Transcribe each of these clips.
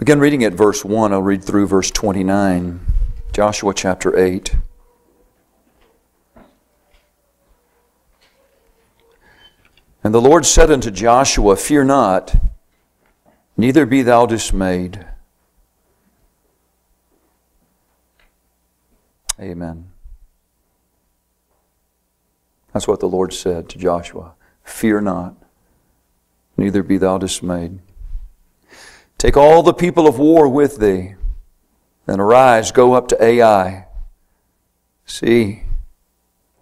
Begin reading at verse 1. I'll read through verse 29. Joshua chapter 8. And the Lord said unto Joshua, Fear not, neither be thou dismayed. Amen. That's what the Lord said to Joshua. Fear not, neither be thou dismayed. Take all the people of war with thee, and arise, go up to Ai. See,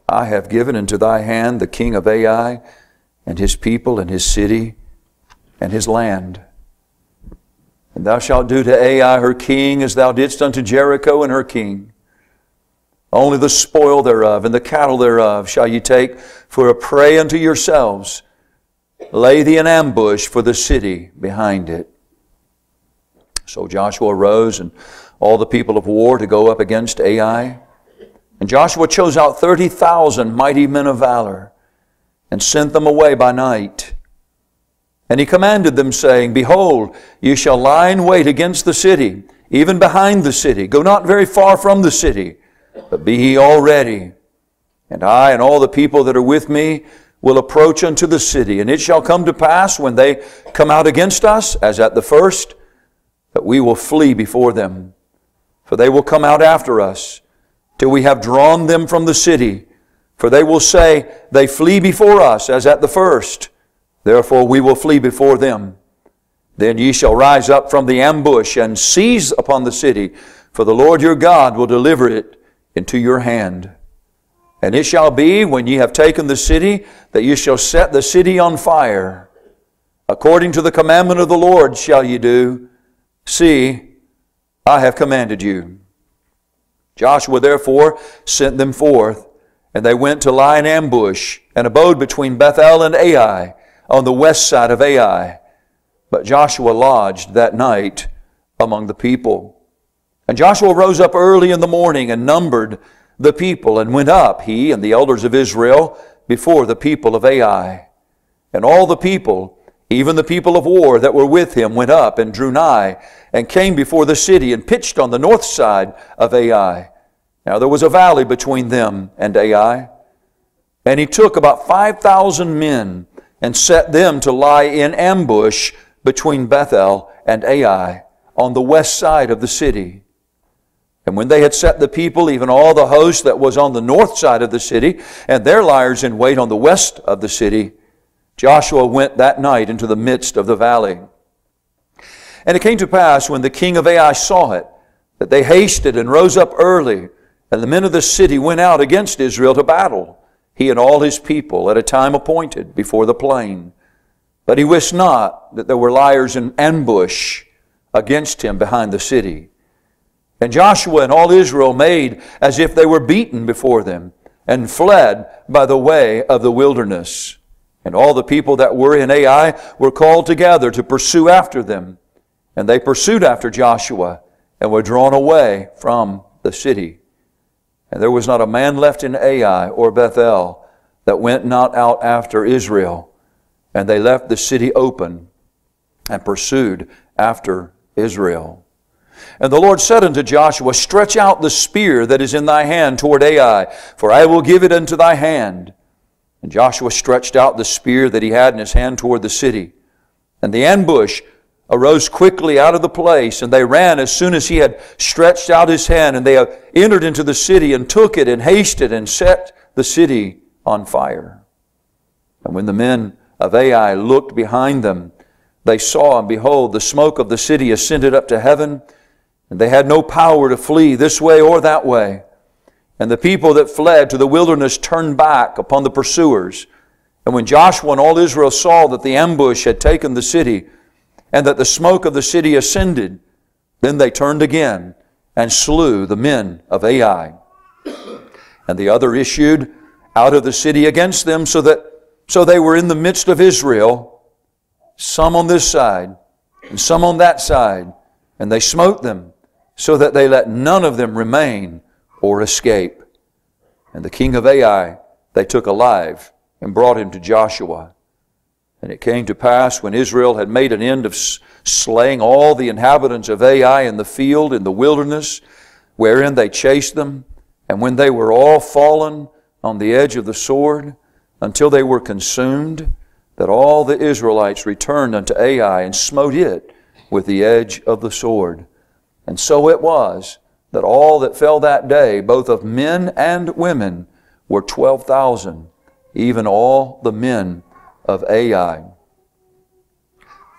I have given into thy hand the king of Ai, and his people, and his city, and his land. And thou shalt do to Ai her king as thou didst unto Jericho and her king. Only the spoil thereof and the cattle thereof shall ye take for a prey unto yourselves. Lay thee an ambush for the city behind it. So Joshua rose and all the people of war to go up against Ai. And Joshua chose out 30,000 mighty men of valor and sent them away by night. And he commanded them, saying, Behold, ye shall lie in wait against the city, even behind the city. Go not very far from the city but be ye all ready. And I and all the people that are with me will approach unto the city. And it shall come to pass when they come out against us, as at the first, that we will flee before them. For they will come out after us, till we have drawn them from the city. For they will say, They flee before us, as at the first. Therefore we will flee before them. Then ye shall rise up from the ambush and seize upon the city, for the Lord your God will deliver it into your hand. And it shall be, when ye have taken the city, that ye shall set the city on fire. According to the commandment of the Lord shall ye do. See, I have commanded you. Joshua therefore sent them forth, and they went to lie in ambush, and abode between Bethel and Ai, on the west side of Ai. But Joshua lodged that night among the people. And Joshua rose up early in the morning and numbered the people and went up, he and the elders of Israel, before the people of Ai. And all the people, even the people of war that were with him, went up and drew nigh and came before the city and pitched on the north side of Ai. Now there was a valley between them and Ai. And he took about 5,000 men and set them to lie in ambush between Bethel and Ai on the west side of the city. And when they had set the people, even all the host that was on the north side of the city, and their liers in wait on the west of the city, Joshua went that night into the midst of the valley. And it came to pass when the king of Ai saw it, that they hasted and rose up early, and the men of the city went out against Israel to battle, he and all his people, at a time appointed before the plain. But he wist not that there were liers in ambush against him behind the city. And Joshua and all Israel made as if they were beaten before them, and fled by the way of the wilderness. And all the people that were in Ai were called together to pursue after them. And they pursued after Joshua, and were drawn away from the city. And there was not a man left in Ai or Bethel that went not out after Israel. And they left the city open and pursued after Israel. And the Lord said unto Joshua, Stretch out the spear that is in thy hand toward Ai, for I will give it into thy hand. And Joshua stretched out the spear that he had in his hand toward the city. And the ambush arose quickly out of the place, and they ran as soon as he had stretched out his hand, and they entered into the city and took it and hasted and set the city on fire. And when the men of Ai looked behind them, they saw, and behold, the smoke of the city ascended up to heaven, and they had no power to flee this way or that way. And the people that fled to the wilderness turned back upon the pursuers. And when Joshua and all Israel saw that the ambush had taken the city, and that the smoke of the city ascended, then they turned again and slew the men of Ai. And the other issued out of the city against them, so that so they were in the midst of Israel, some on this side and some on that side, and they smote them so that they let none of them remain or escape. And the king of Ai they took alive and brought him to Joshua. And it came to pass when Israel had made an end of slaying all the inhabitants of Ai in the field, in the wilderness, wherein they chased them, and when they were all fallen on the edge of the sword, until they were consumed, that all the Israelites returned unto Ai and smote it with the edge of the sword. And so it was that all that fell that day, both of men and women, were 12,000, even all the men of Ai.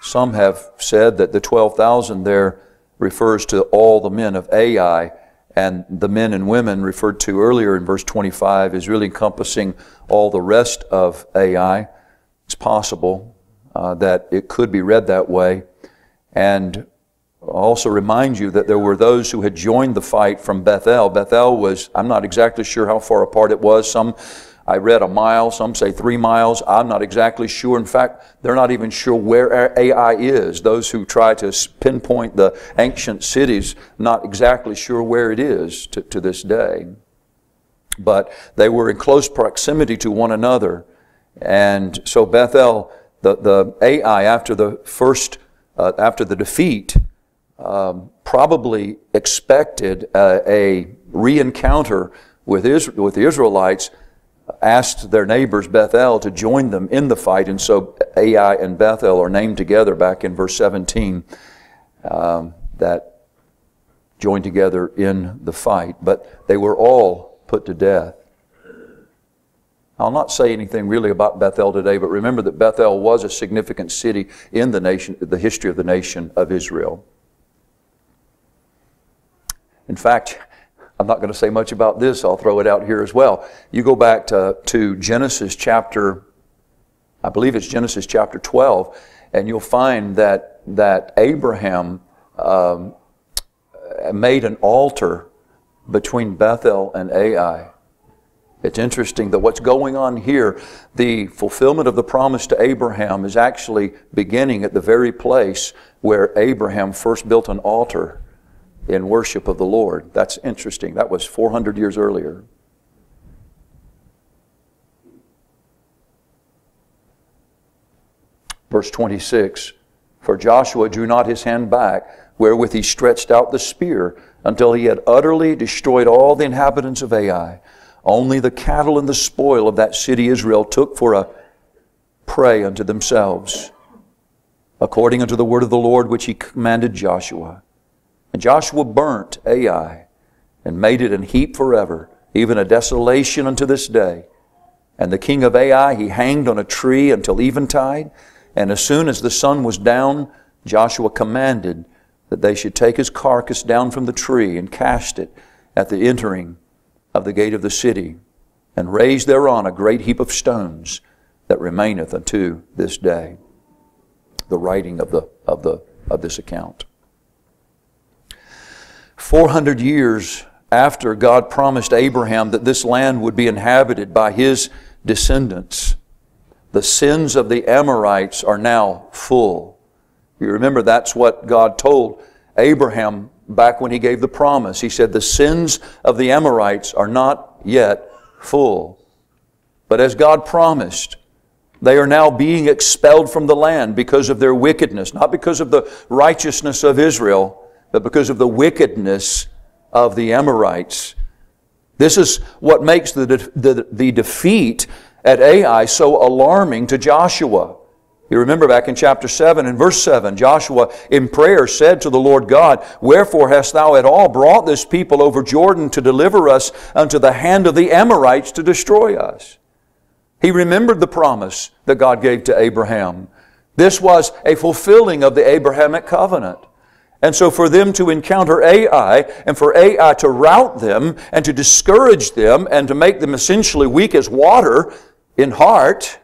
Some have said that the 12,000 there refers to all the men of Ai, and the men and women referred to earlier in verse 25 is really encompassing all the rest of Ai. It's possible uh, that it could be read that way. And also remind you that there were those who had joined the fight from Bethel. Bethel was, I'm not exactly sure how far apart it was. Some I read a mile, some say three miles. I'm not exactly sure. In fact, they're not even sure where Ai is. Those who try to pinpoint the ancient cities, not exactly sure where it is to, to this day. But they were in close proximity to one another. And so Bethel, the, the Ai, after the first, uh, after the defeat, um, probably expected uh, a re-encounter with, Israel, with the Israelites asked their neighbors Bethel to join them in the fight, and so Ai and Bethel are named together back in verse 17 um, that joined together in the fight, but they were all put to death. I'll not say anything really about Bethel today, but remember that Bethel was a significant city in the nation, the history of the nation of Israel. In fact, I'm not going to say much about this. I'll throw it out here as well. You go back to, to Genesis chapter, I believe it's Genesis chapter 12, and you'll find that, that Abraham um, made an altar between Bethel and Ai. It's interesting that what's going on here, the fulfillment of the promise to Abraham is actually beginning at the very place where Abraham first built an altar in worship of the Lord. That's interesting. That was 400 years earlier. Verse 26 For Joshua drew not his hand back, wherewith he stretched out the spear, until he had utterly destroyed all the inhabitants of Ai. Only the cattle and the spoil of that city Israel took for a prey unto themselves, according unto the word of the Lord which he commanded Joshua. And Joshua burnt Ai and made it an heap forever, even a desolation unto this day. And the king of Ai he hanged on a tree until eventide. And as soon as the sun was down, Joshua commanded that they should take his carcass down from the tree and cast it at the entering of the gate of the city, and raise thereon a great heap of stones that remaineth unto this day. The writing of, the, of, the, of this account. 400 years after God promised Abraham that this land would be inhabited by his descendants, the sins of the Amorites are now full. You remember that's what God told Abraham back when he gave the promise. He said, The sins of the Amorites are not yet full. But as God promised, they are now being expelled from the land because of their wickedness, not because of the righteousness of Israel but because of the wickedness of the Amorites. This is what makes the, the, the defeat at Ai so alarming to Joshua. You remember back in chapter 7 and verse 7, Joshua in prayer said to the Lord God, Wherefore hast thou at all brought this people over Jordan to deliver us unto the hand of the Amorites to destroy us? He remembered the promise that God gave to Abraham. This was a fulfilling of the Abrahamic covenant. And so for them to encounter Ai and for Ai to rout them and to discourage them and to make them essentially weak as water in heart,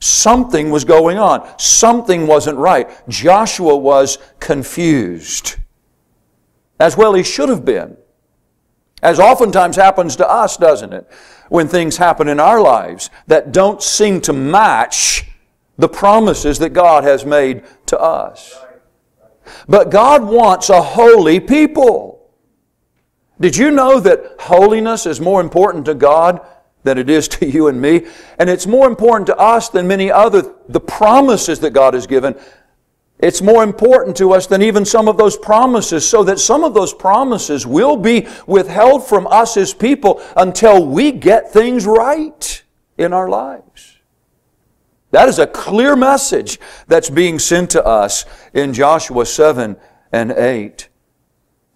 something was going on. Something wasn't right. Joshua was confused. As well he should have been. As oftentimes happens to us, doesn't it? When things happen in our lives that don't seem to match the promises that God has made to us. But God wants a holy people. Did you know that holiness is more important to God than it is to you and me. And it's more important to us than many other, the promises that God has given. It's more important to us than even some of those promises, so that some of those promises will be withheld from us as people until we get things right in our lives. That is a clear message that's being sent to us in Joshua 7 and 8.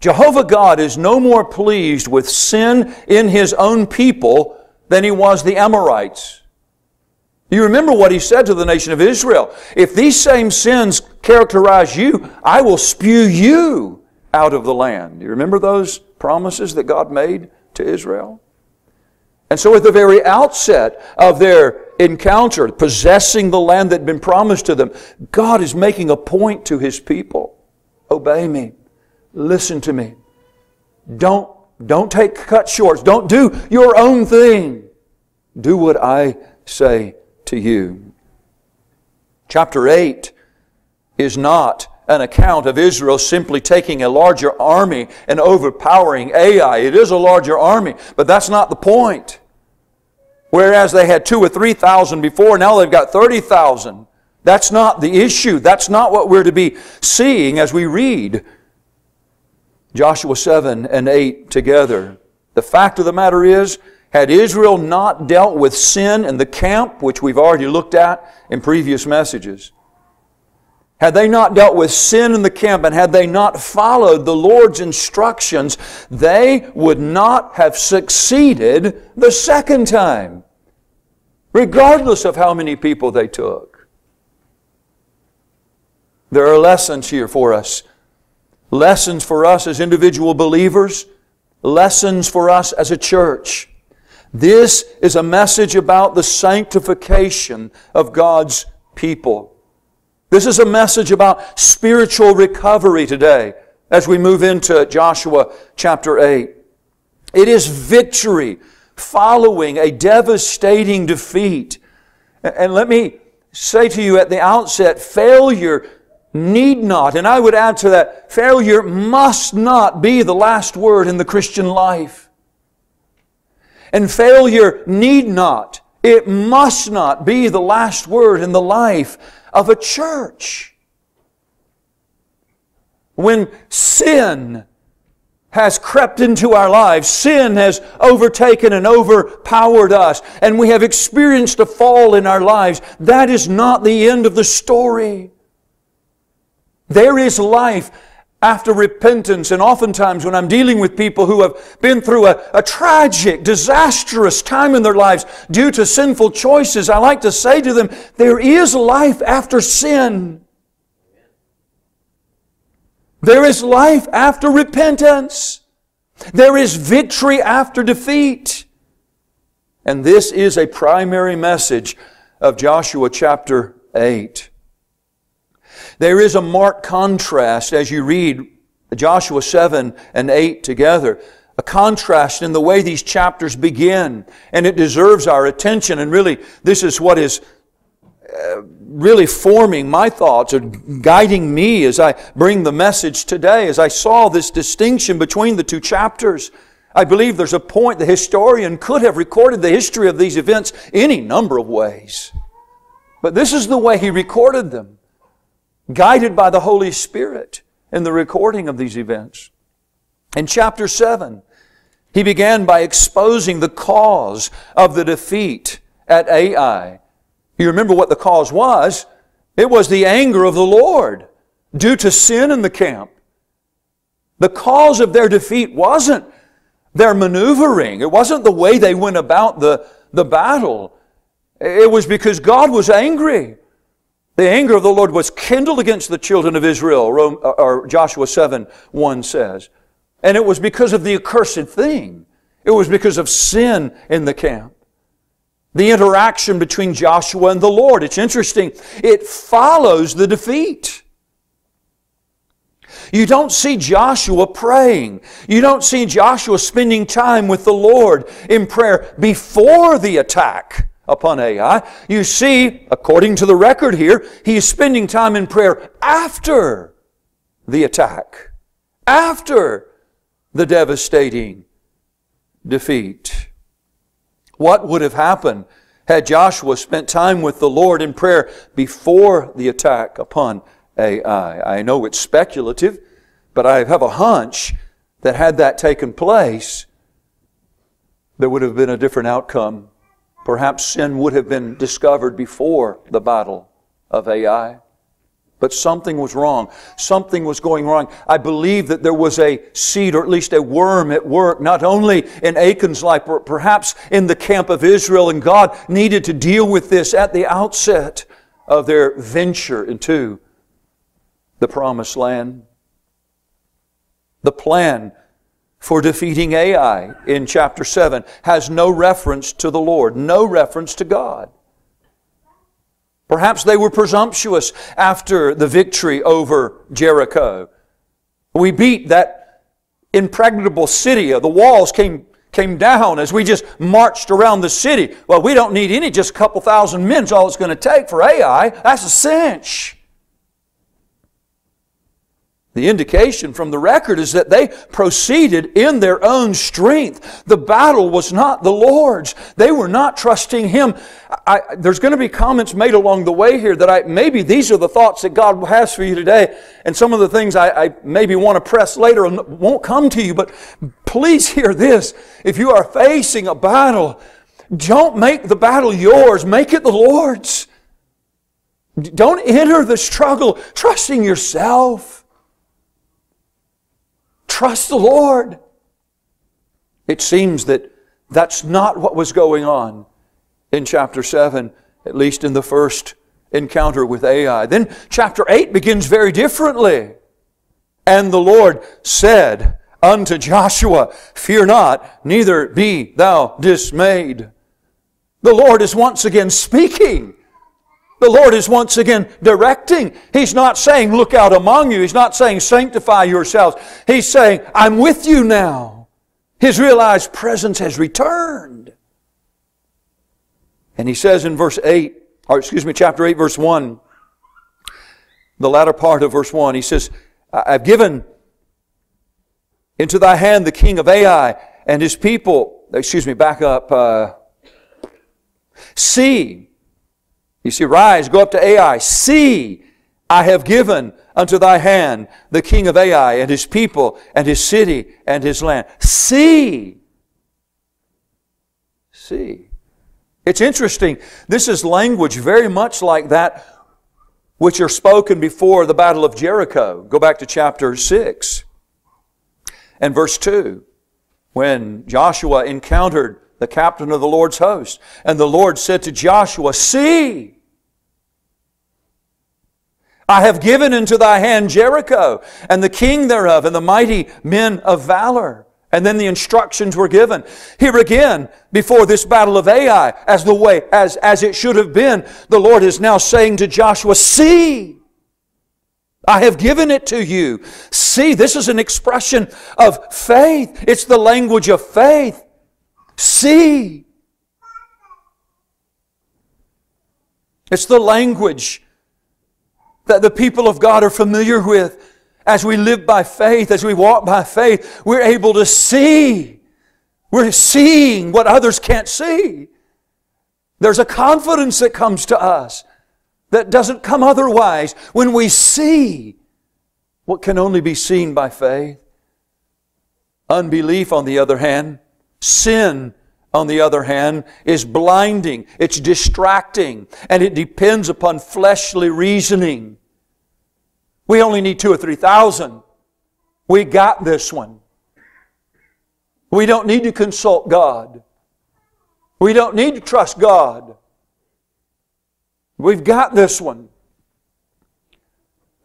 Jehovah God is no more pleased with sin in His own people than He was the Amorites. You remember what He said to the nation of Israel. If these same sins characterize you, I will spew you out of the land. You remember those promises that God made to Israel? And so at the very outset of their encounter, possessing the land that had been promised to them, God is making a point to His people. Obey me. Listen to me. Don't, don't take cut shorts. Don't do your own thing. Do what I say to you. Chapter 8 is not an account of Israel simply taking a larger army and overpowering Ai. It is a larger army, but that's not the point. Whereas they had two or three thousand before, now they've got 30,000. That's not the issue. That's not what we're to be seeing as we read Joshua 7 and 8 together. The fact of the matter is, had Israel not dealt with sin in the camp, which we've already looked at in previous messages, had they not dealt with sin in the camp and had they not followed the Lord's instructions, they would not have succeeded the second time, regardless of how many people they took. There are lessons here for us. Lessons for us as individual believers, lessons for us as a church. This is a message about the sanctification of God's people. This is a message about spiritual recovery today as we move into Joshua chapter 8. It is victory following a devastating defeat. And let me say to you at the outset, failure need not, and I would add to that, failure must not be the last word in the Christian life. And failure need not, it must not be the last word in the life of a church. When sin has crept into our lives, sin has overtaken and overpowered us, and we have experienced a fall in our lives, that is not the end of the story. There is life after repentance. And oftentimes, when I'm dealing with people who have been through a, a, tragic, disastrous time in their lives due to sinful choices, I like to say to them, there is life after sin. There is life after repentance. There is victory after defeat. And this is a primary message of Joshua chapter 8. There is a marked contrast as you read Joshua 7 and 8 together. A contrast in the way these chapters begin, and it deserves our attention. And really, this is what is uh, really forming my thoughts or guiding me as I bring the message today. As I saw this distinction between the two chapters, I believe there's a point the historian could have recorded the history of these events any number of ways. But this is the way he recorded them guided by the Holy Spirit in the recording of these events. In chapter 7, he began by exposing the cause of the defeat at Ai. You remember what the cause was? It was the anger of the Lord due to sin in the camp. The cause of their defeat wasn't their maneuvering. It wasn't the way they went about the, the battle. It was because God was angry. The anger of the Lord was kindled against the children of Israel, uh, or Joshua 7 1 says. And it was because of the accursed thing. It was because of sin in the camp. The interaction between Joshua and the Lord. It's interesting. It follows the defeat. You don't see Joshua praying. You don't see Joshua spending time with the Lord in prayer before the attack upon Ai. You see, according to the record here, he is spending time in prayer after the attack, after the devastating defeat. What would have happened had Joshua spent time with the Lord in prayer before the attack upon Ai? I know it's speculative, but I have a hunch that had that taken place, there would have been a different outcome. Perhaps sin would have been discovered before the battle of Ai. But something was wrong. Something was going wrong. I believe that there was a seed, or at least a worm at work, not only in Achan's life, but perhaps in the camp of Israel. And God needed to deal with this at the outset of their venture into the promised land. The plan for defeating Ai in chapter 7 has no reference to the Lord, no reference to God. Perhaps they were presumptuous after the victory over Jericho. We beat that impregnable city. The walls came, came down as we just marched around the city. Well, we don't need any, just a couple thousand men is all it's going to take for Ai. That's a cinch. The indication from the record is that they proceeded in their own strength. The battle was not the Lord's. They were not trusting Him. I, there's going to be comments made along the way here that I, maybe these are the thoughts that God has for you today. And some of the things I, I maybe want to press later won't come to you. But please hear this. If you are facing a battle, don't make the battle yours. Make it the Lord's. Don't enter the struggle trusting yourself. Trust the Lord. It seems that that's not what was going on in chapter 7, at least in the first encounter with Ai. Then chapter 8 begins very differently. And the Lord said unto Joshua, Fear not, neither be thou dismayed. The Lord is once again speaking. The Lord is once again directing. He's not saying, look out among you. He's not saying, sanctify yourselves. He's saying, I'm with you now. His realized presence has returned. And he says in verse 8, or excuse me, chapter 8, verse 1, the latter part of verse 1, he says, I've given into thy hand the king of Ai and his people. Excuse me, back up. Uh, see, you see, rise, go up to Ai. See, I have given unto thy hand the king of Ai and his people and his city and his land. See. See. It's interesting. This is language very much like that which are spoken before the battle of Jericho. Go back to chapter 6 and verse 2. When Joshua encountered the captain of the Lord's host, and the Lord said to Joshua, See, I have given into thy hand Jericho and the king thereof and the mighty men of valor. And then the instructions were given. Here again, before this battle of Ai, as the way, as, as it should have been, the Lord is now saying to Joshua, see, I have given it to you. See, this is an expression of faith. It's the language of faith. See. It's the language that the people of God are familiar with. As we live by faith, as we walk by faith, we're able to see. We're seeing what others can't see. There's a confidence that comes to us that doesn't come otherwise when we see what can only be seen by faith. Unbelief, on the other hand, sin, on the other hand, is blinding, it's distracting, and it depends upon fleshly reasoning. We only need two or three thousand. We got this one. We don't need to consult God. We don't need to trust God. We've got this one.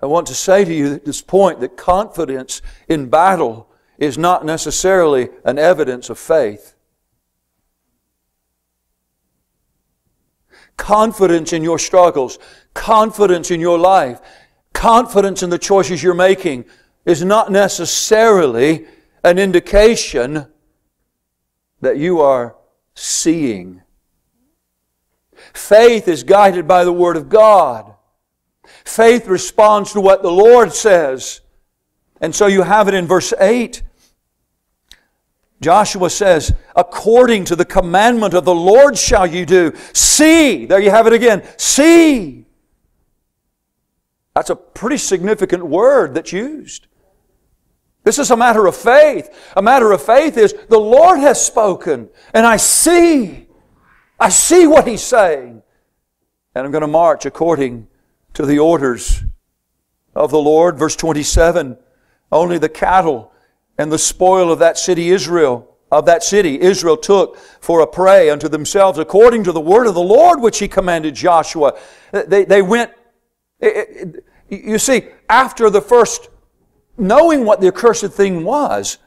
I want to say to you at this point that confidence in battle is not necessarily an evidence of faith. Confidence in your struggles, confidence in your life, confidence in the choices you're making is not necessarily an indication that you are seeing. Faith is guided by the Word of God. Faith responds to what the Lord says. And so you have it in verse 8. Joshua says, according to the commandment of the Lord shall you do. See, there you have it again. See. That's a pretty significant word that's used. This is a matter of faith. A matter of faith is the Lord has spoken and I see. I see what He's saying. And I'm going to march according to the orders of the Lord. Verse 27 Only the cattle and the spoil of that city Israel, of that city Israel took for a prey unto themselves according to the word of the Lord which He commanded Joshua. They, they went, you see, after the first knowing what the accursed thing was,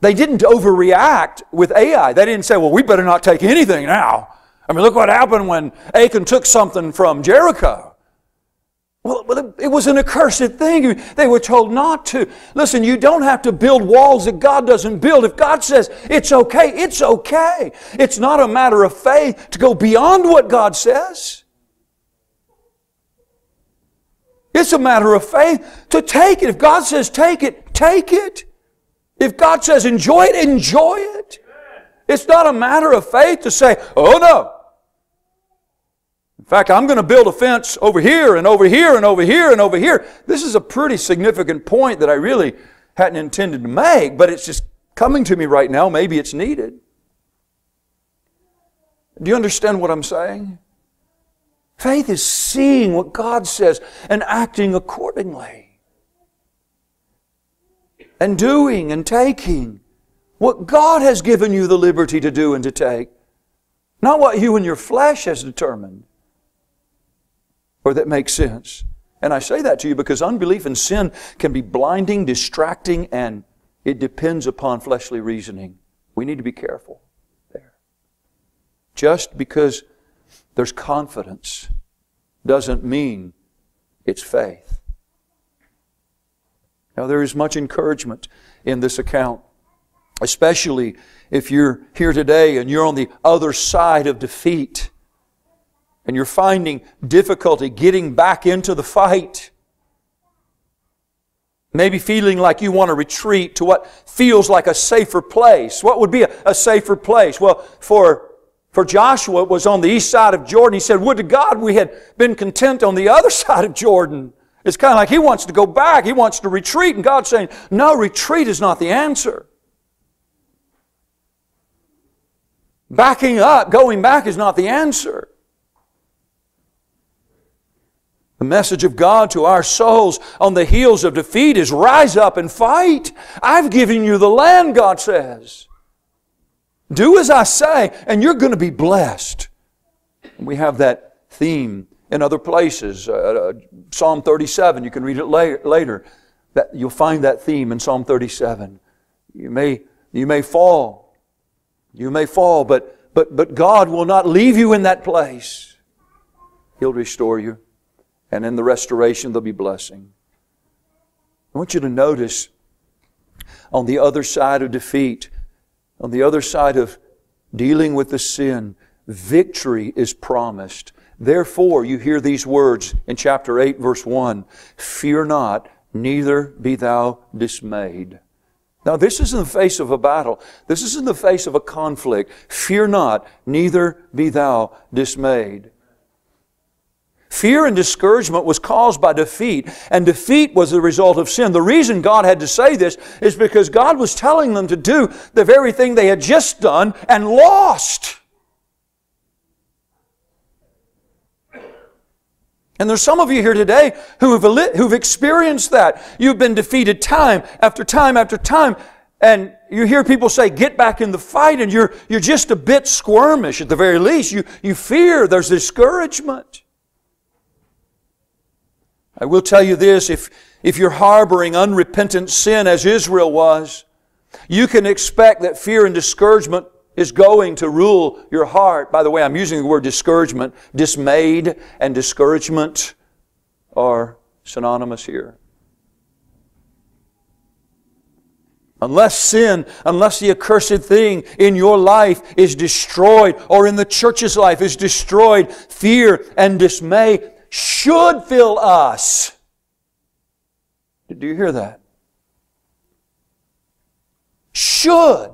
they didn't overreact with Ai. They didn't say, well, we better not take anything now. I mean, look what happened when Achan took something from Jericho. Well, it was an accursed thing. They were told not to. Listen, you don't have to build walls that God doesn't build. If God says it's okay, it's okay. It's not a matter of faith to go beyond what God says. It's a matter of faith to take it. If God says take it, take it. If God says enjoy it, enjoy it. It's not a matter of faith to say, oh no. In fact, I'm going to build a fence over here and over here and over here and over here. This is a pretty significant point that I really hadn't intended to make, but it's just coming to me right now. Maybe it's needed. Do you understand what I'm saying? Faith is seeing what God says and acting accordingly. And doing and taking what God has given you the liberty to do and to take. Not what you and your flesh has determined or that makes sense. And I say that to you because unbelief and sin can be blinding, distracting, and it depends upon fleshly reasoning. We need to be careful there. Just because there's confidence doesn't mean it's faith. Now, there is much encouragement in this account, especially if you're here today and you're on the other side of defeat and you're finding difficulty getting back into the fight. Maybe feeling like you want to retreat to what feels like a safer place. What would be a, a safer place? Well, for for Joshua, it was on the east side of Jordan. He said, Would to God we had been content on the other side of Jordan. It's kind of like he wants to go back. He wants to retreat. And God's saying, No, retreat is not the answer. Backing up, going back is not the answer. The message of God to our souls on the heels of defeat is rise up and fight. I've given you the land, God says. Do as I say, and you're going to be blessed. We have that theme in other places. Uh, uh Psalm 37, you can read it later. That you'll find that theme in Psalm 37. You may, you may fall. You may fall, but, but, but God will not leave you in that place. He'll restore you. And in the restoration, there'll be blessing. I want you to notice on the other side of defeat, on the other side of dealing with the sin, victory is promised. Therefore, you hear these words in chapter 8, verse 1 Fear not, neither be thou dismayed. Now, this is in the face of a battle. This is in the face of a conflict. Fear not, neither be thou dismayed. Fear and discouragement was caused by defeat, and defeat was the result of sin. The reason God had to say this is because God was telling them to do the very thing they had just done and lost. And there's some of you here today who have, who've experienced that. You've been defeated time after time after time. And you hear people say, get back in the fight, and you're, you're just a bit squirmish at the very least. You, you fear, there's discouragement. I will tell you this if, if you're harboring unrepentant sin as Israel was, you can expect that fear and discouragement is going to rule your heart. By the way, I'm using the word discouragement. Dismayed and discouragement are synonymous here. Unless sin, unless the accursed thing in your life is destroyed or in the church's life is destroyed, fear and dismay should fill us. Did you hear that? Should.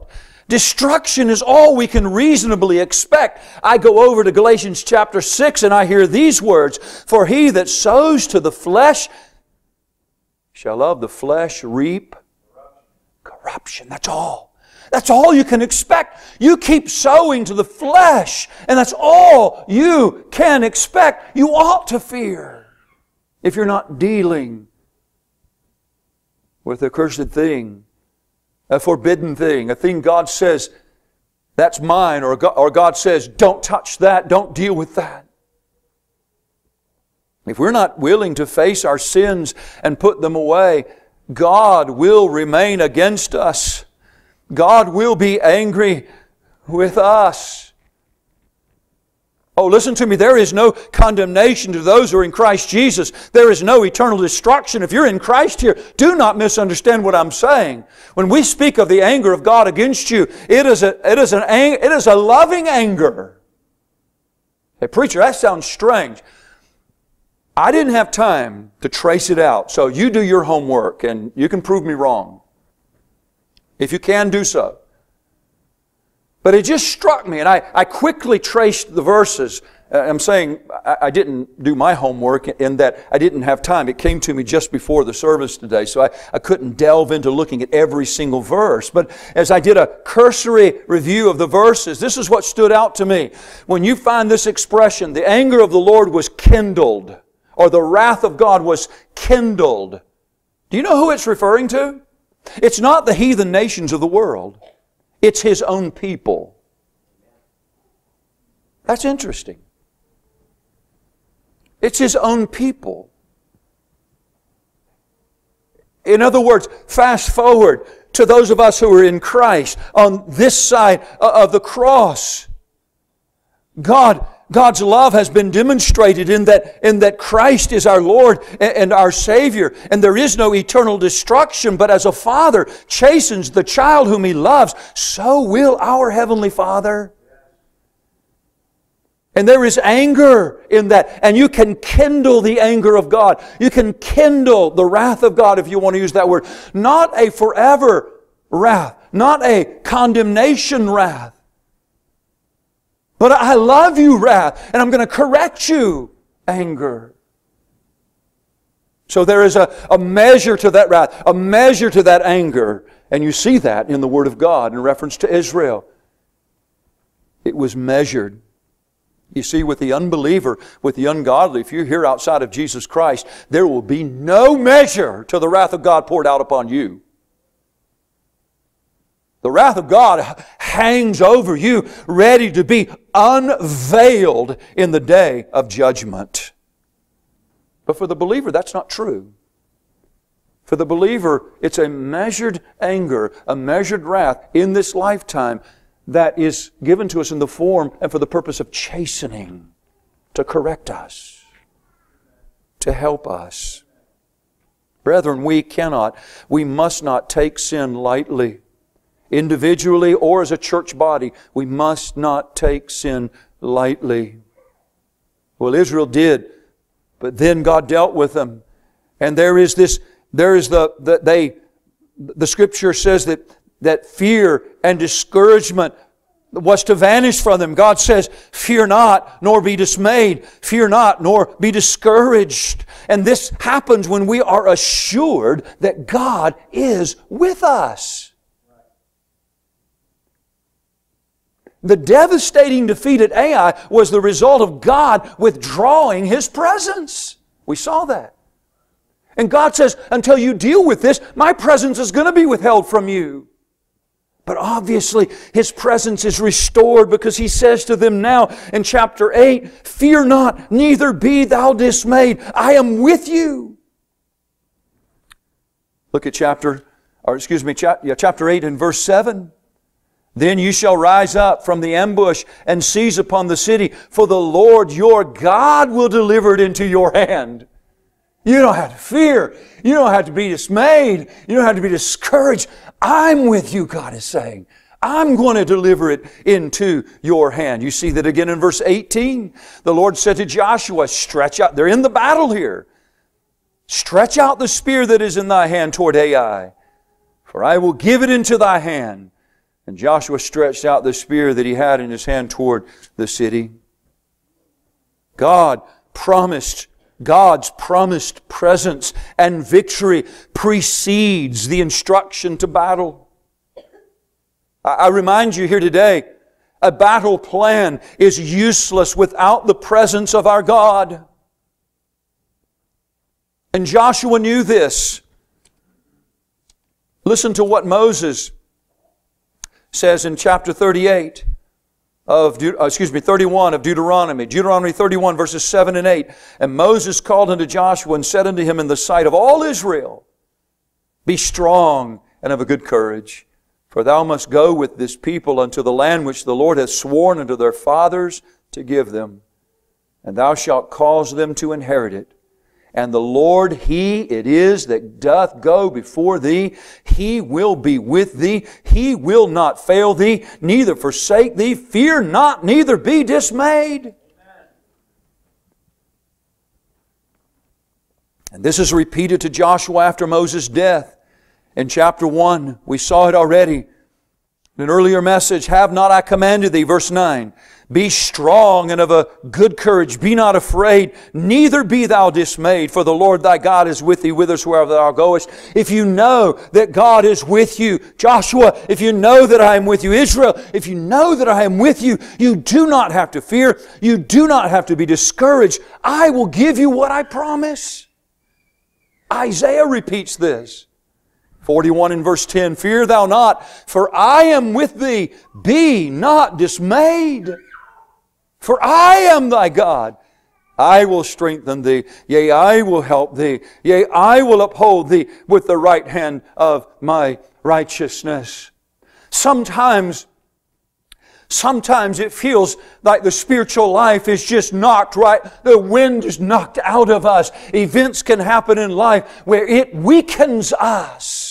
Destruction is all we can reasonably expect. I go over to Galatians chapter 6 and I hear these words For he that sows to the flesh shall of the flesh reap corruption. That's all. That's all you can expect. You keep sowing to the flesh, and that's all you can expect. You ought to fear if you're not dealing with a cursed thing a forbidden thing, a thing God says, that's mine, or God, or God says, don't touch that, don't deal with that. If we're not willing to face our sins and put them away, God will remain against us. God will be angry with us. Oh, listen to me. There is no condemnation to those who are in Christ Jesus. There is no eternal destruction. If you're in Christ here, do not misunderstand what I'm saying. When we speak of the anger of God against you, it is a, it is an, it is a loving anger. Hey, preacher, that sounds strange. I didn't have time to trace it out, so you do your homework and you can prove me wrong. If you can, do so. But it just struck me, and I, I quickly traced the verses. Uh, I'm saying I, I, didn't do my homework in that I didn't have time. It came to me just before the service today, so I, I couldn't delve into looking at every single verse. But as I did a cursory review of the verses, this is what stood out to me. When you find this expression, the anger of the Lord was kindled, or the wrath of God was kindled. Do you know who it's referring to? It's not the heathen nations of the world. It's his own people. That's interesting. It's his own people. In other words, fast forward to those of us who are in Christ on this side of the cross. God God's love has been demonstrated in that, in that Christ is our Lord and our Savior, and there is no eternal destruction. But as a father chastens the child whom he loves, so will our Heavenly Father. And there is anger in that. And you can kindle the anger of God. You can kindle the wrath of God, if you want to use that word. Not a forever wrath, not a condemnation wrath but I love you, wrath, and I'm going to correct you, anger. So there is a, a measure to that wrath, a measure to that anger. And you see that in the Word of God in reference to Israel. It was measured. You see, with the unbeliever, with the ungodly, if you're here outside of Jesus Christ, there will be no measure to the wrath of God poured out upon you. The wrath of God hangs over you, ready to be unveiled in the day of judgment. But for the believer, that's not true. For the believer, it's a measured anger, a measured wrath in this lifetime that is given to us in the form and for the purpose of chastening, to correct us, to help us. Brethren, we cannot, we must not take sin lightly individually or as a church body, we must not take sin lightly. Well, Israel did, but then God dealt with them. And there is this, there is the, the they, the scripture says that, that fear and discouragement was to vanish from them. God says, fear not, nor be dismayed. Fear not, nor be discouraged. And this happens when we are assured that God is with us. The devastating defeat at Ai was the result of God withdrawing His presence. We saw that. And God says, until you deal with this, my presence is going to be withheld from you. But obviously, His presence is restored because He says to them now in chapter 8, Fear not, neither be thou dismayed. I am with you. Look at chapter, or excuse me, chapter 8 and verse 7. Then you shall rise up from the ambush and seize upon the city, for the Lord your God will deliver it into your hand. You don't have to fear. You don't have to be dismayed. You don't have to be discouraged. I'm with you, God is saying. I'm going to deliver it into your hand. You see that again in verse 18. The Lord said to Joshua, stretch out. They're in the battle here. Stretch out the spear that is in thy hand toward Ai, for I will give it into thy hand And Joshua stretched out the spear that he had in his hand toward the city. God promised, God's promised presence and victory precedes the instruction to battle. I remind you here today, a battle plan is useless without the presence of our God. And Joshua knew this. Listen to what Moses says in chapter 38 of, De- uh, excuse me, 31 of Deuteronomy. Deuteronomy 31 verses 7 and 8. And Moses called unto Joshua and said unto him in the sight of all Israel, Be strong and of a good courage, for thou must go with this people unto the land which the Lord hath sworn unto their fathers to give them. And thou shalt cause them to inherit it and the Lord, He it is that doth go before thee. He will be with thee. He will not fail thee, neither forsake thee. Fear not, neither be dismayed. And this is repeated to Joshua after Moses' death. In chapter 1, we saw it already. In an earlier message, have not I commanded thee, verse 9. Be strong and of a good courage. Be not afraid, neither be thou dismayed, for the Lord thy God is with thee whithersoever thou goest. If you know that God is with you, Joshua, if you know that I am with you, Israel, if you know that I am with you, you do not have to fear. You do not have to be discouraged. I will give you what I promise. Isaiah repeats this. 41 in verse 10, Fear thou not, for I am with thee. Be not dismayed. For I am thy God. I will strengthen thee. Yea, I will help thee. Yea, I will uphold thee with the right hand of my righteousness. Sometimes, sometimes it feels like the spiritual life is just knocked right, the wind is knocked out of us. Events can happen in life where it weakens us.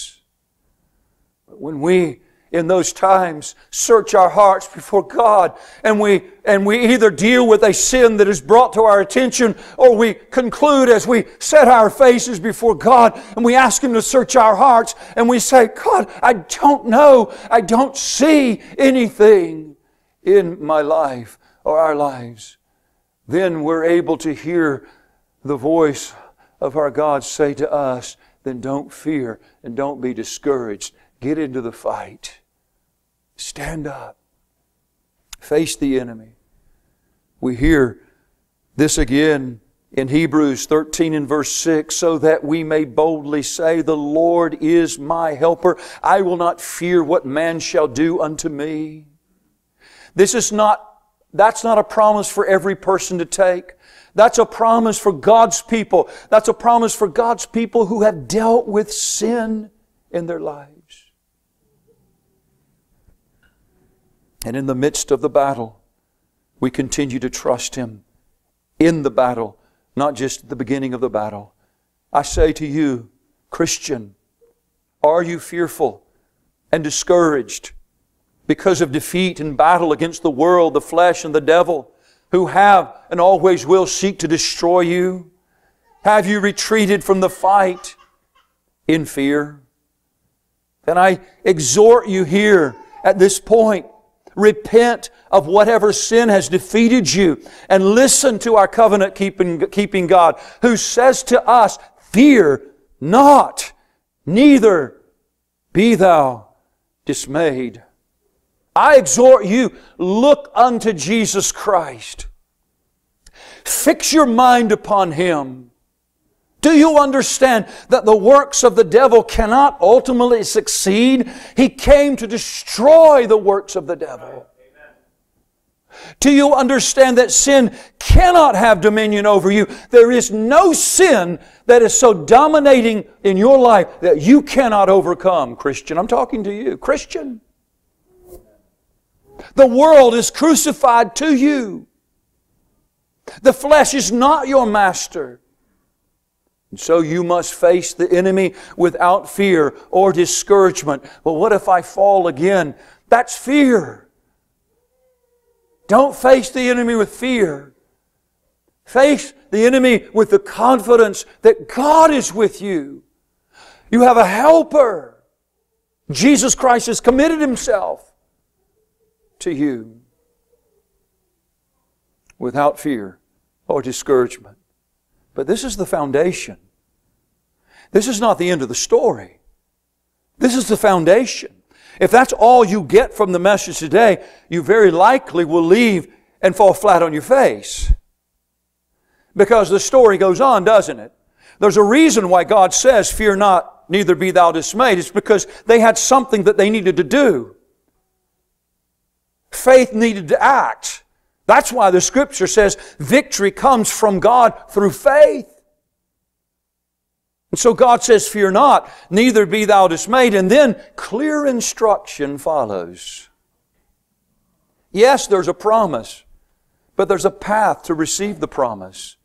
When we in those times search our hearts before God and we and we either deal with a sin that is brought to our attention or we conclude as we set our faces before God and we ask him to search our hearts and we say God I don't know. I don't see anything in my life or our lives. Then we're able to hear the voice of our God say to us then don't fear and don't be discouraged get into the fight Stand up. Face the enemy. We hear this again in Hebrews 13 and verse 6 so that we may boldly say, The Lord is my helper. I will not fear what man shall do unto me. This is not, that's not a promise for every person to take. That's a promise for God's people. That's a promise for God's people who have dealt with sin in their lives. And in the midst of the battle, we continue to trust Him in the battle, not just at the beginning of the battle. I say to you, Christian, are you fearful and discouraged because of defeat in battle against the world, the flesh, and the devil, who have and always will seek to destroy you? Have you retreated from the fight in fear? Then I exhort you here at this point Repent of whatever sin has defeated you and listen to our covenant keeping, keeping God who says to us, Fear not, neither be thou dismayed. I exhort you, look unto Jesus Christ. Fix your mind upon Him. Do you understand that the works of the devil cannot ultimately succeed? He came to destroy the works of the devil. Do you understand that sin cannot have dominion over you? There is no sin that is so dominating in your life that you cannot overcome, Christian. I'm talking to you, Christian. The world is crucified to you. The flesh is not your master. And so you must face the enemy without fear or discouragement. But what if I fall again? That's fear. Don't face the enemy with fear. Face the enemy with the confidence that God is with you. You have a helper. Jesus Christ has committed Himself to you without fear or discouragement. But this is the foundation. This is not the end of the story. This is the foundation. If that's all you get from the message today, you very likely will leave and fall flat on your face. Because the story goes on, doesn't it? There's a reason why God says, Fear not, neither be thou dismayed. It's because they had something that they needed to do. Faith needed to act. That's why the scripture says victory comes from God through faith. And so God says, Fear not, neither be thou dismayed. And then clear instruction follows. Yes, there's a promise, but there's a path to receive the promise.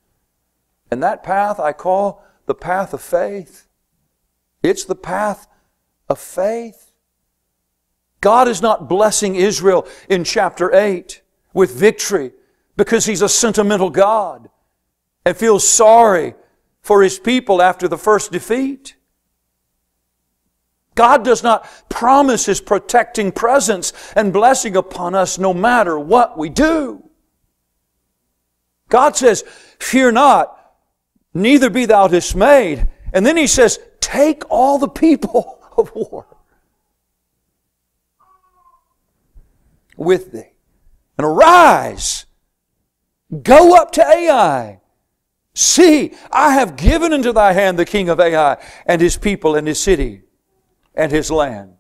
And that path I call the path of faith. It's the path of faith. God is not blessing Israel in chapter 8 with victory because He's a sentimental God and feels sorry for His people after the first defeat. God does not promise His protecting presence and blessing upon us no matter what we do. God says, Fear not, neither be thou dismayed. And then he says, Take all the people of war with thee and arise, go up to Ai. See, I have given into thy hand the king of Ai and his people and his city and his land.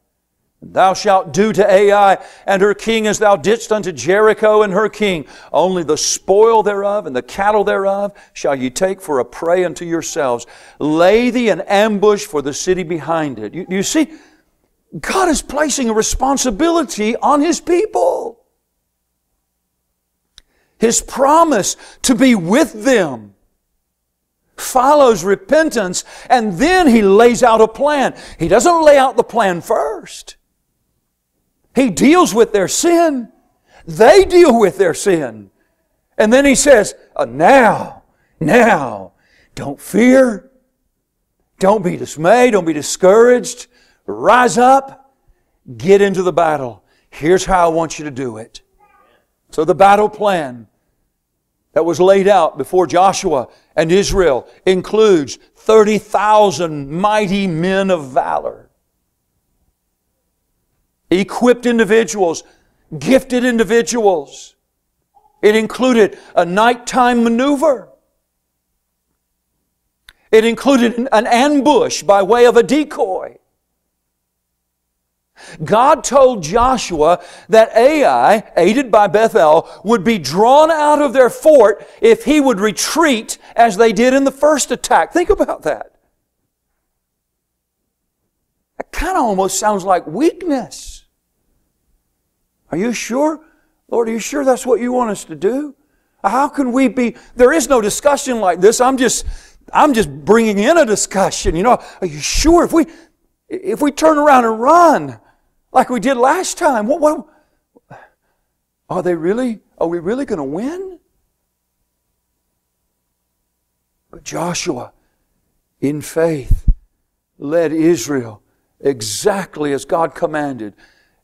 Thou shalt do to Ai and her king as thou didst unto Jericho and her king. Only the spoil thereof and the cattle thereof shall ye take for a prey unto yourselves. Lay thee an ambush for the city behind it. You, you see, God is placing a responsibility on His people. His promise to be with them follows repentance and then He lays out a plan. He doesn't lay out the plan first. He deals with their sin. They deal with their sin. And then he says, uh, now, now, don't fear. Don't be dismayed. Don't be discouraged. Rise up. Get into the battle. Here's how I want you to do it. So the battle plan that was laid out before Joshua and Israel includes 30,000 mighty men of valor equipped individuals, gifted individuals. It included a nighttime maneuver. It included an ambush by way of a decoy. God told Joshua that Ai, aided by Bethel, would be drawn out of their fort if he would retreat as they did in the first attack. Think about that. That kind of almost sounds like weakness. Are you sure? Lord, are you sure that's what you want us to do? How can we be? There is no discussion like this. I'm just, I'm just bringing in a discussion. You know, are you sure if we, if we turn around and run like we did last time, what, what, are they really, are we really going to win? But Joshua, in faith, led Israel exactly as God commanded.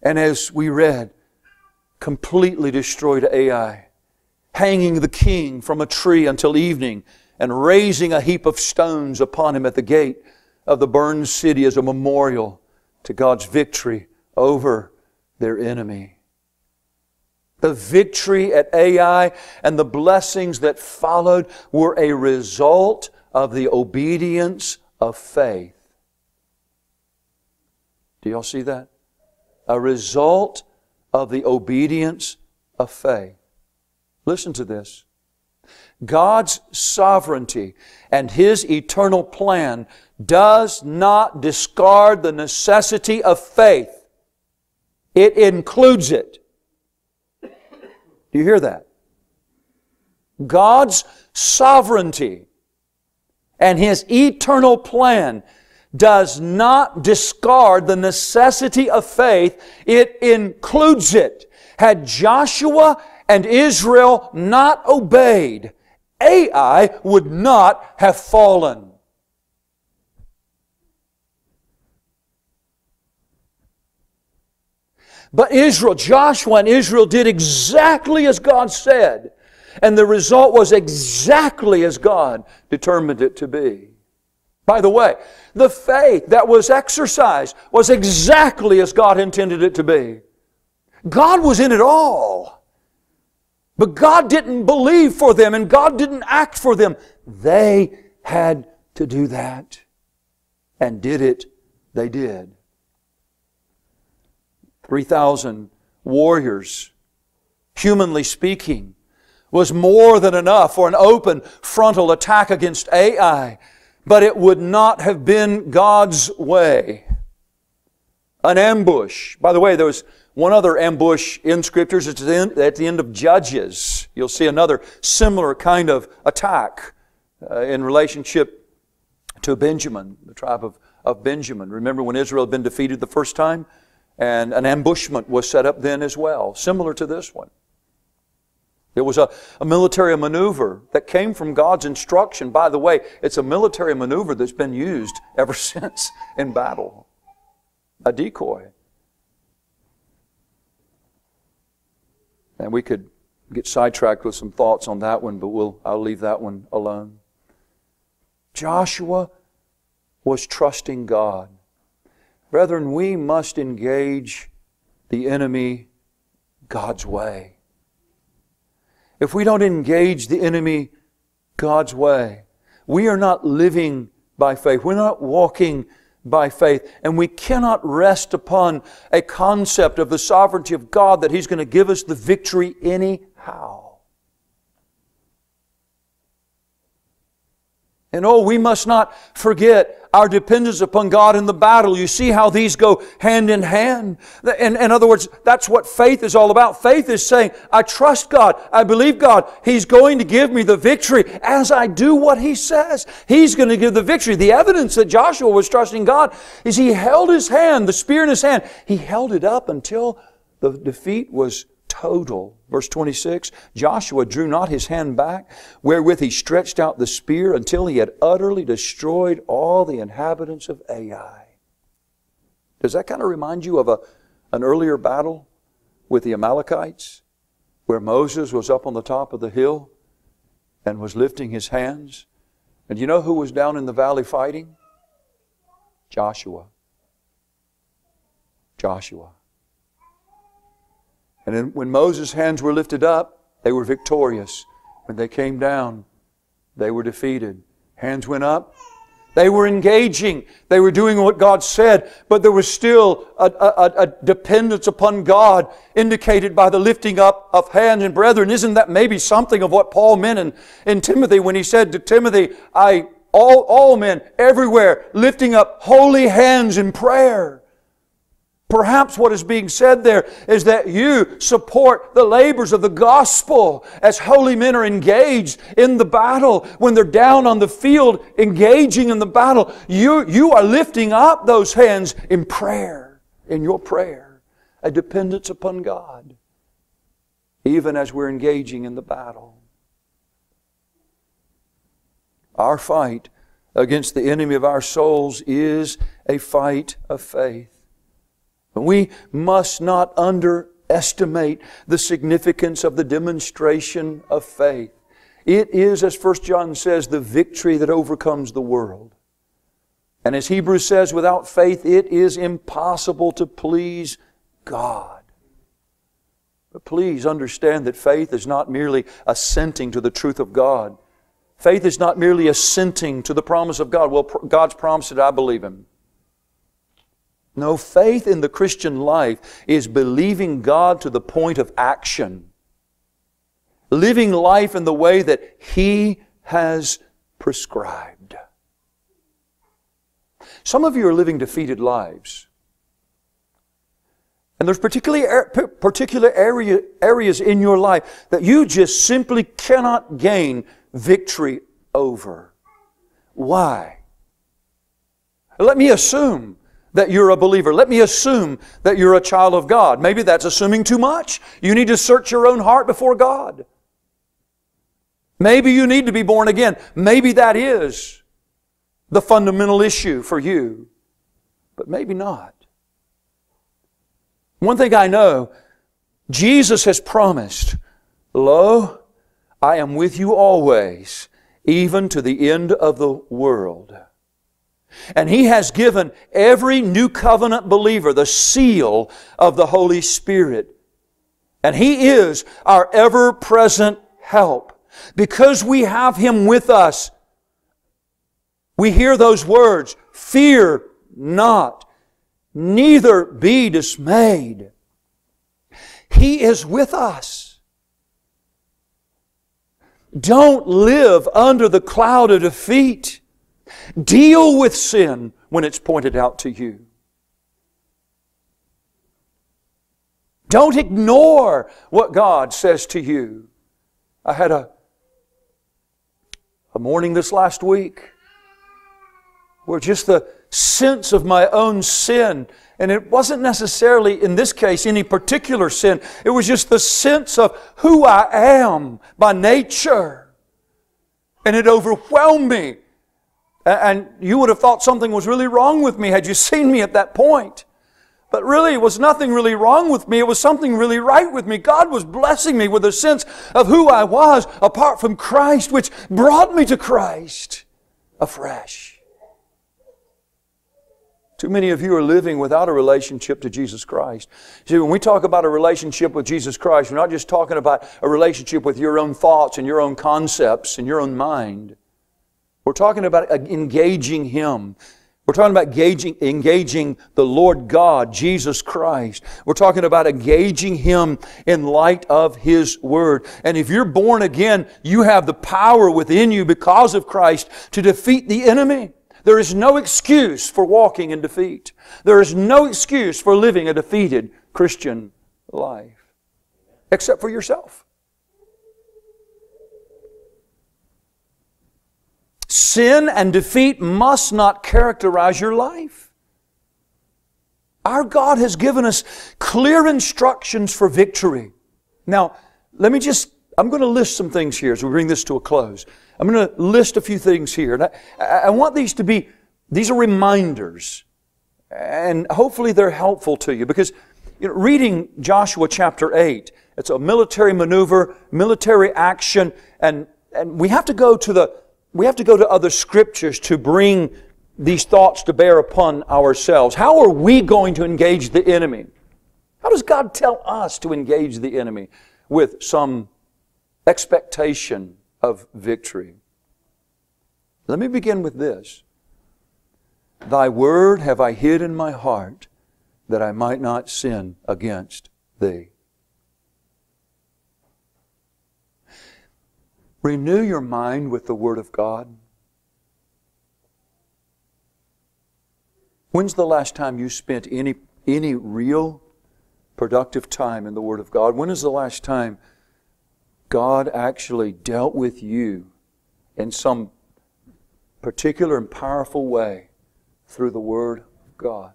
And as we read, completely destroyed Ai, hanging the king from a tree until evening and raising a heap of stones upon him at the gate of the burned city as a memorial to God's victory over their enemy. The victory at Ai and the blessings that followed were a result of the obedience of faith. Do y'all see that? A result of the obedience of faith. Listen to this. God's sovereignty and His eternal plan does not discard the necessity of faith. It includes it. Do you hear that? God's sovereignty and His eternal plan does not discard the necessity of faith, it includes it. Had Joshua and Israel not obeyed, Ai would not have fallen. But Israel, Joshua and Israel did exactly as God said. And the result was exactly as God determined it to be. By the way, the faith that was exercised was exactly as God intended it to be. God was in it all. But God didn't believe for them and God didn't act for them. They had to do that. And did it, they did. 3,000 warriors, humanly speaking, was more than enough for an open frontal attack against Ai, but it would not have been God's way. An ambush. By the way, there was one other ambush in scriptures. It's at the end of Judges. You'll see another similar kind of attack uh, in relationship to Benjamin, the tribe of, of Benjamin. Remember when Israel had been defeated the first time? And an ambushment was set up then as well, similar to this one. It was a, a military maneuver that came from God's instruction. By the way, it's a military maneuver that's been used ever since in battle. A decoy. And we could get sidetracked with some thoughts on that one, but we'll, I'll leave that one alone. Joshua was trusting God. Brethren, we must engage the enemy God's way. If we don't engage the enemy God's way, we are not living by faith. We're not walking by faith. And we cannot rest upon a concept of the sovereignty of God that He's going to give us the victory anyhow. And oh, we must not forget our dependence upon God in the battle. You see how these go hand in hand. In, in other words, that's what faith is all about. Faith is saying, I trust God. I believe God. He's going to give me the victory as I do what He says. He's going to give the victory. The evidence that Joshua was trusting God is he held his hand, the spear in his hand. He held it up until the defeat was total. Verse 26 Joshua drew not his hand back, wherewith he stretched out the spear until he had utterly destroyed all the inhabitants of Ai. Does that kind of remind you of a, an earlier battle with the Amalekites where Moses was up on the top of the hill and was lifting his hands? And you know who was down in the valley fighting? Joshua. Joshua. And then when Moses' hands were lifted up, they were victorious. When they came down, they were defeated. Hands went up. They were engaging. They were doing what God said, but there was still a, a, a, dependence upon God indicated by the lifting up of hands. And brethren, isn't that maybe something of what Paul meant in, in Timothy when he said to Timothy, I, all, all men everywhere lifting up holy hands in prayer. Perhaps what is being said there is that you support the labors of the gospel as holy men are engaged in the battle. When they're down on the field engaging in the battle, you, you are lifting up those hands in prayer, in your prayer, a dependence upon God, even as we're engaging in the battle. Our fight against the enemy of our souls is a fight of faith. We must not underestimate the significance of the demonstration of faith. It is, as 1 John says, the victory that overcomes the world. And as Hebrews says, without faith it is impossible to please God. But please understand that faith is not merely assenting to the truth of God. Faith is not merely assenting to the promise of God. Well, God's promised it, I believe Him. No, faith in the Christian life is believing God to the point of action. Living life in the way that He has prescribed. Some of you are living defeated lives. And there's particularly particular area, areas in your life that you just simply cannot gain victory over. Why? Let me assume that you're a believer. Let me assume that you're a child of God. Maybe that's assuming too much. You need to search your own heart before God. Maybe you need to be born again. Maybe that is the fundamental issue for you. But maybe not. One thing I know, Jesus has promised, Lo, I am with you always, even to the end of the world. And He has given every new covenant believer the seal of the Holy Spirit. And He is our ever present help. Because we have Him with us, we hear those words, fear not, neither be dismayed. He is with us. Don't live under the cloud of defeat. Deal with sin when it's pointed out to you. Don't ignore what God says to you. I had a, a morning this last week where just the sense of my own sin, and it wasn't necessarily, in this case, any particular sin, it was just the sense of who I am by nature. And it overwhelmed me. And you would have thought something was really wrong with me had you seen me at that point. But really, it was nothing really wrong with me. It was something really right with me. God was blessing me with a sense of who I was apart from Christ, which brought me to Christ afresh. Too many of you are living without a relationship to Jesus Christ. See, when we talk about a relationship with Jesus Christ, we're not just talking about a relationship with your own thoughts and your own concepts and your own mind. We're talking about uh, engaging Him. We're talking about engaging, engaging the Lord God, Jesus Christ. We're talking about engaging Him in light of His Word. And if you're born again, you have the power within you because of Christ to defeat the enemy. There is no excuse for walking in defeat. There is no excuse for living a defeated Christian life. Except for yourself. Sin and defeat must not characterize your life. Our God has given us clear instructions for victory. Now, let me just, I'm going to list some things here as we bring this to a close. I'm going to list a few things here. And I, I want these to be, these are reminders. And hopefully they're helpful to you because you know, reading Joshua chapter 8, it's a military maneuver, military action, and, and we have to go to the, we have to go to other scriptures to bring these thoughts to bear upon ourselves. How are we going to engage the enemy? How does God tell us to engage the enemy with some expectation of victory? Let me begin with this. Thy word have I hid in my heart that I might not sin against thee. Renew your mind with the Word of God. When's the last time you spent any, any real productive time in the Word of God? When is the last time God actually dealt with you in some particular and powerful way through the Word of God?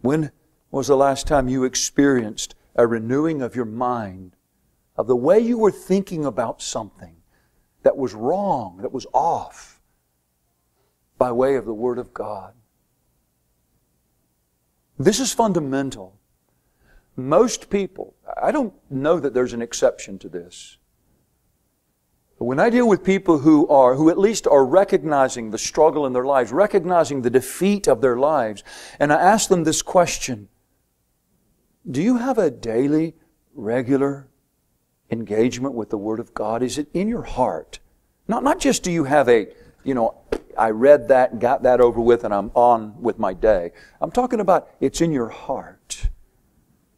When was the last time you experienced a renewing of your mind of the way you were thinking about something that was wrong, that was off, by way of the Word of God. This is fundamental. Most people, I don't know that there's an exception to this. But when I deal with people who are, who at least are recognizing the struggle in their lives, recognizing the defeat of their lives, and I ask them this question, do you have a daily, regular engagement with the Word of God? Is it in your heart? Not, not just do you have a, you know, I read that and got that over with and I'm on with my day. I'm talking about it's in your heart.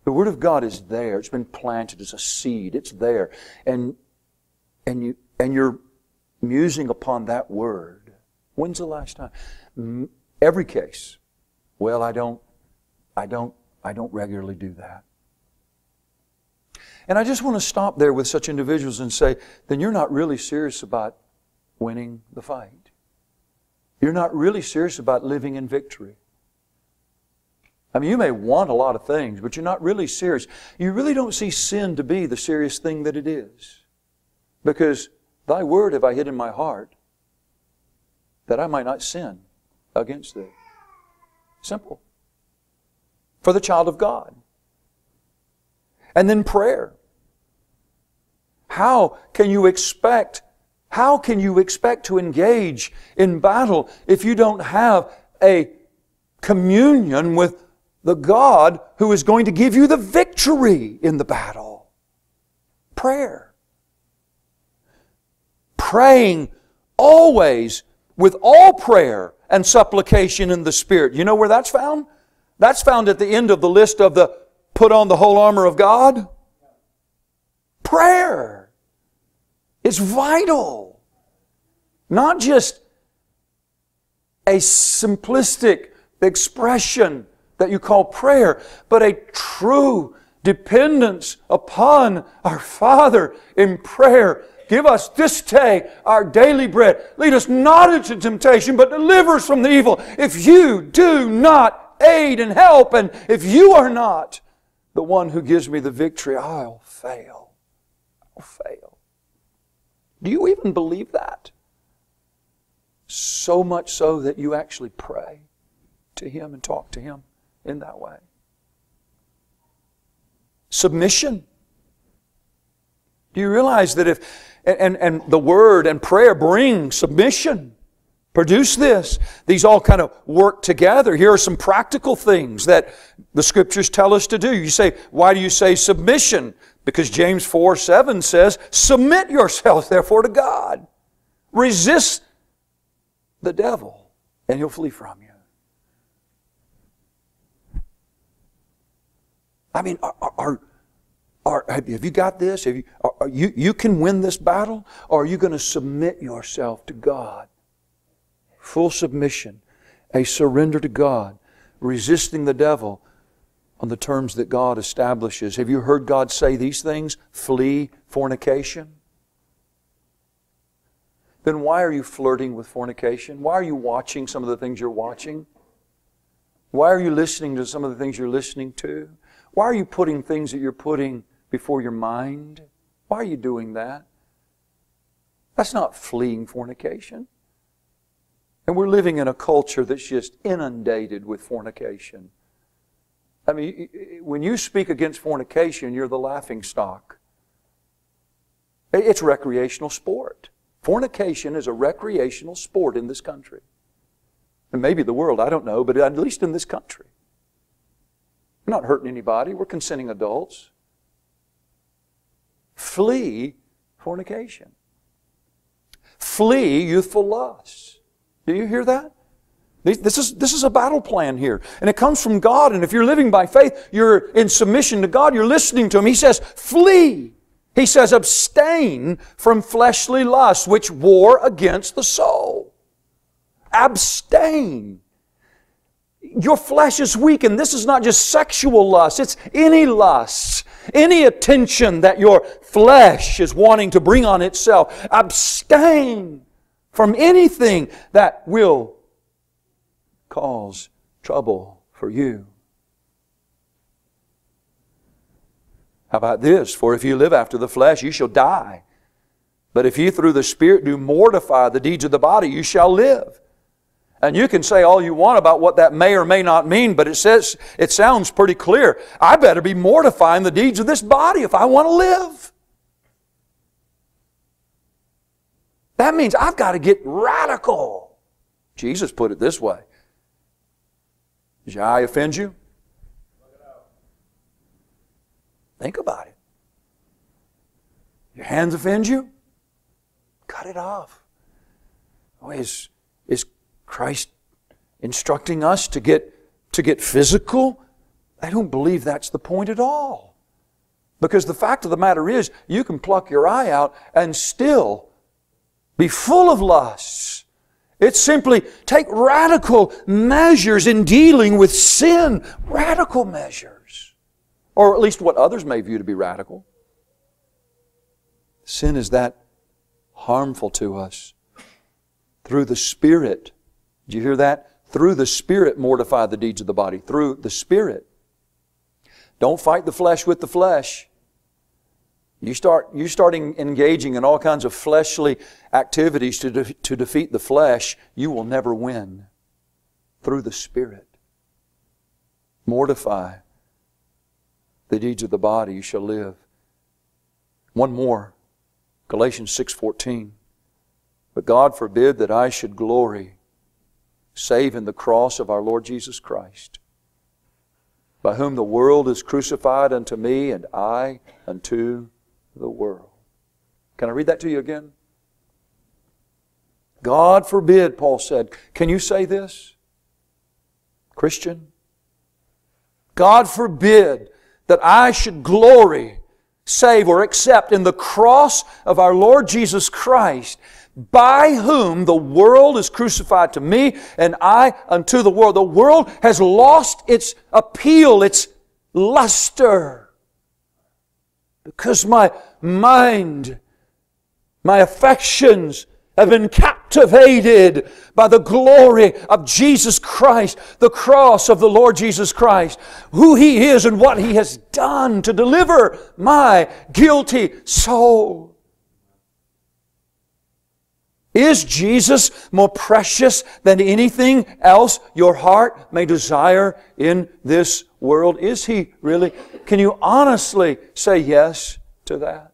The Word of God is there. It's been planted as a seed. It's there. And, and you, and you're musing upon that Word. When's the last time? Every case. Well, I don't, I don't, I don't regularly do that. And I just want to stop there with such individuals and say, then you're not really serious about winning the fight. You're not really serious about living in victory. I mean, you may want a lot of things, but you're not really serious. You really don't see sin to be the serious thing that it is. Because thy word have I hid in my heart that I might not sin against thee. Simple. for the child of God. And then prayer. How can you expect how can you expect to engage in battle if you don't have a communion with the God who is going to give you the victory in the battle? Prayer. Praying always with all prayer and supplication in the Spirit. You know where that's found? That's found at the end of the list of the put on the whole armor of God. Prayer is vital. Not just a simplistic expression that you call prayer, but a true dependence upon our Father in prayer. Give us this day our daily bread. Lead us not into temptation, but deliver us from the evil. If you do not aid and help, and if you are not the one who gives me the victory, I'll fail. I'll fail. Do you even believe that? So much so that you actually pray to Him and talk to Him in that way. Submission. Do you realize that if, and, and the Word and prayer bring submission, produce this, these all kind of work together. Here are some practical things that the Scriptures tell us to do. You say, why do you say submission? Because James 4 7 says, Submit yourselves therefore to God. Resist the devil, and he'll flee from you. I mean, are, are, are, have you got this? Have you, are, you, you can win this battle? Or are you going to submit yourself to God? Full submission, a surrender to God, resisting the devil on the terms that God establishes. Have you heard God say these things? Flee fornication. Then why are you flirting with fornication? Why are you watching some of the things you're watching? Why are you listening to some of the things you're listening to? Why are you putting things that you're putting before your mind? Why are you doing that? That's not fleeing fornication. And we're living in a culture that's just inundated with fornication. I mean, when you speak against fornication, you're the laughing stock. It's recreational sport. Fornication is a recreational sport in this country. And maybe the world, I don't know, but at least in this country. We're not hurting anybody. We're consenting adults. Flee fornication. Flee youthful lusts. Do you hear that? This is, this is a battle plan here. And it comes from God. And if you're living by faith, you're in submission to God, you're listening to Him. He says, flee. He says, abstain from fleshly lusts which war against the soul. Abstain. Your flesh is weak, and this is not just sexual lust, it's any lust, any attention that your flesh is wanting to bring on itself. Abstain from anything that will cause trouble for you. How about this? For if you live after the flesh, you shall die. But if you through the Spirit do mortify the deeds of the body, you shall live. And you can say all you want about what that may or may not mean, but it says, it sounds pretty clear. I better be mortifying the deeds of this body if I want to live. That means I've got to get radical. Jesus put it this way Does your eye offend you? Think about it. Your hands offend you? Cut it off. Oh, is, is Christ instructing us to get, to get physical? I don't believe that's the point at all. Because the fact of the matter is, you can pluck your eye out and still be full of lusts. It's simply take radical measures in dealing with sin. Radical measures. Or at least what others may view to be radical. Sin is that harmful to us. Through the Spirit, did you hear that? Through the Spirit, mortify the deeds of the body. Through the Spirit. Don't fight the flesh with the flesh. You start, you start engaging in all kinds of fleshly activities to, de- to defeat the flesh, you will never win. Through the Spirit. Mortify the deeds of the body, you shall live. One more. Galatians 6:14. But God forbid that I should glory save in the cross of our Lord Jesus Christ, by whom the world is crucified unto me and I unto the world. Can I read that to you again? God forbid, Paul said. Can you say this? Christian? God forbid that I should glory, save, or accept in the cross of our Lord Jesus Christ, by whom the world is crucified to me and I unto the world. The world has lost its appeal, its luster. Because my mind, my affections, have been captivated by the glory of Jesus Christ, the cross of the Lord Jesus Christ, who He is and what He has done to deliver my guilty soul. Is Jesus more precious than anything else your heart may desire in this world? Is He really? Can you honestly say yes to that?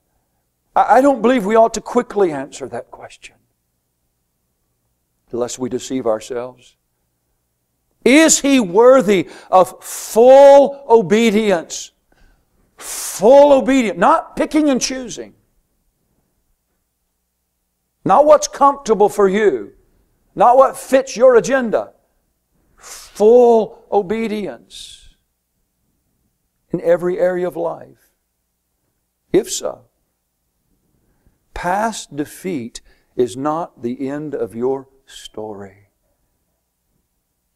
I don't believe we ought to quickly answer that question lest we deceive ourselves? Is he worthy of full obedience? Full obedience, not picking and choosing. Not what's comfortable for you, not what fits your agenda. Full obedience in every area of life. If so, past defeat is not the end of your story.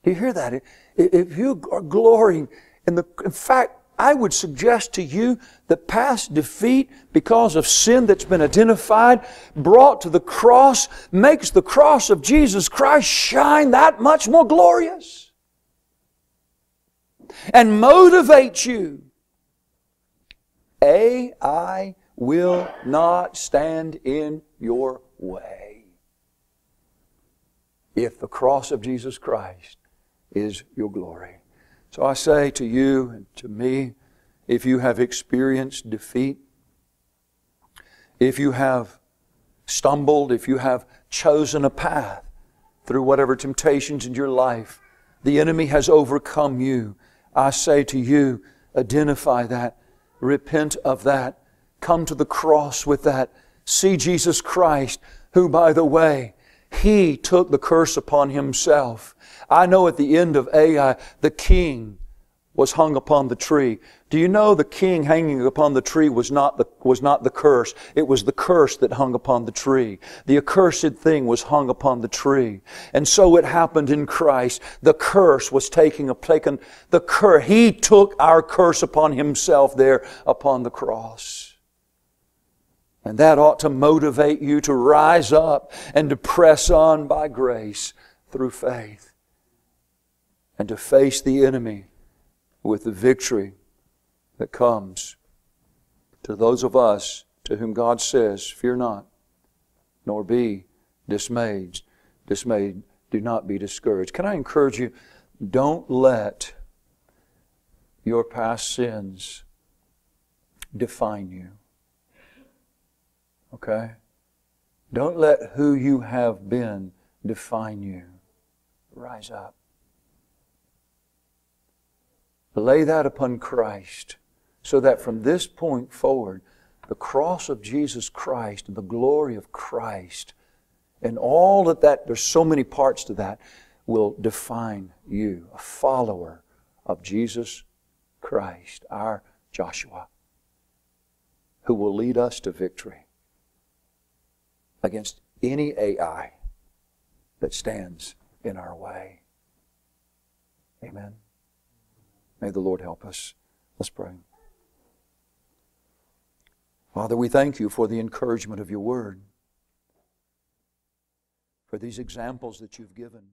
Do you hear that? If you are glorying in the, in fact, I would suggest to you that past defeat because of sin that's been identified, brought to the cross, makes the cross of Jesus Christ shine that much more glorious. And motivates you. A, I will not stand in your way if the cross of Jesus Christ is your glory. So I say to you and to me, if you have experienced defeat, if you have stumbled, if you have chosen a path through whatever temptations in your life, the enemy has overcome you. I say to you, identify that, repent of that, come to the cross with that, see Jesus Christ, who, by the way, he took the curse upon himself. I know at the end of Ai, the king was hung upon the tree. Do you know the king hanging upon the tree was not the, was not the curse? It was the curse that hung upon the tree. The accursed thing was hung upon the tree. And so it happened in Christ. The curse was taking a taken the curse. He took our curse upon himself there upon the cross. And that ought to motivate you to rise up and to press on by grace through faith and to face the enemy with the victory that comes to those of us to whom God says, Fear not, nor be dismayed. Dismayed, do not be discouraged. Can I encourage you? Don't let your past sins define you. Okay? Don't let who you have been define you. Rise up. Lay that upon Christ so that from this point forward, the cross of Jesus Christ and the glory of Christ and all that that, there's so many parts to that, will define you, a follower of Jesus Christ, our Joshua, who will lead us to victory against any Ai that stands in our way. Amen. May the Lord help us. Let's pray. Father, we thank you for the encouragement of your word, for these examples that you've given.